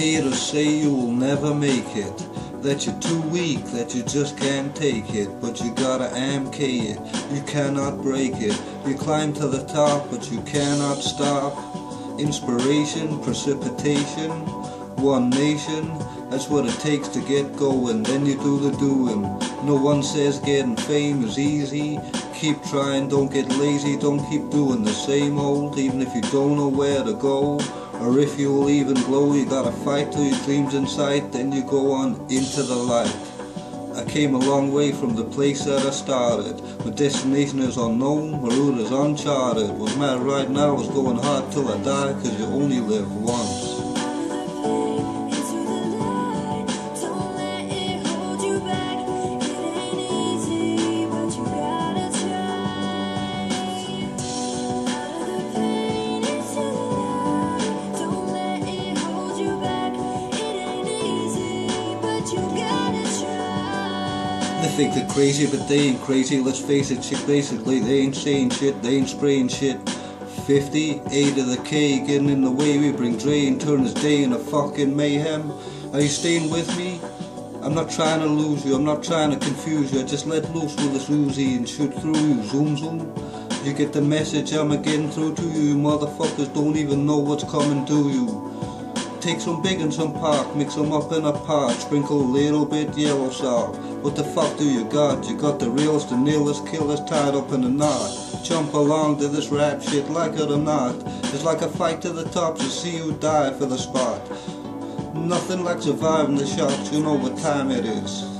say you will never make it. That you're too weak, that you just can't take it. But you gotta MK it, you cannot break it. You climb to the top, but you cannot stop. Inspiration, precipitation, one nation. That's what it takes to get going. Then you do the doing. No one says getting fame is easy. Keep trying, don't get lazy, don't keep doing the same old, even if you don't know where to go. Or if you will even glow, you gotta fight till your dreams in sight, then you go on into the light. I came a long way from the place that I started. My destination is unknown, my route is uncharted. What's matter right now is going hard till I die, cause you only live once. Think they're crazy, but they ain't crazy. Let's face it, shit, basically, they ain't saying shit, they ain't spraying shit. 50, 8 of the K, getting in the way. We bring Dre and turn his day into fucking mayhem. Are you staying with me? I'm not trying to lose you, I'm not trying to confuse you. I just let loose with this Uzi and shoot through you. Zoom, zoom. You get the message I'm getting through to you. You motherfuckers don't even know what's coming to you. Take some big and some park, mix them up in a pot, sprinkle a little bit yellow salt. What the fuck do you got? You got the realest, the nilest, killers tied up in a knot. Jump along to this rap shit like it or not. It's like a fight to the top to see who die for the spot. Nothing like surviving the shots, you know what time it is.